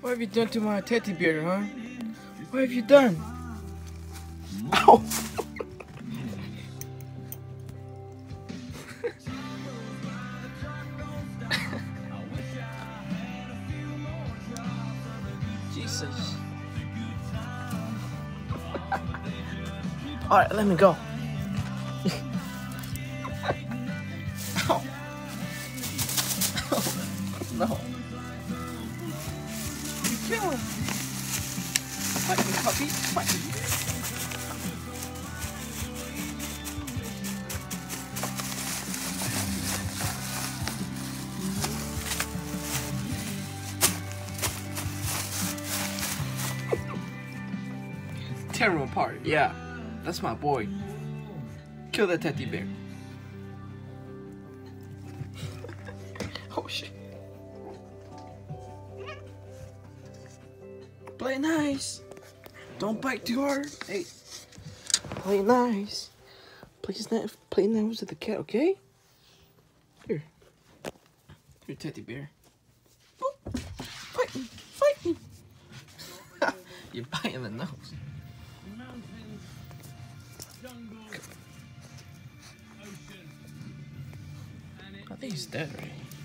What have you done to my teddy bear, huh? What have you done? Ow! Jesus. Alright, let me go. Ow. no. Kill him. Fight me, puppy. Fight me. Tear him apart. Yeah, that's my boy. Kill that teddy bear. oh shit. Play nice. Don't bite too hard. Hey. Play nice. Play nice. Play nice with the cat, okay? Here. Here, teddy bear. Boop. Fight me. Fight me. You're biting the nose. Mountains, jungle, ocean, I think he's dead, right? roots.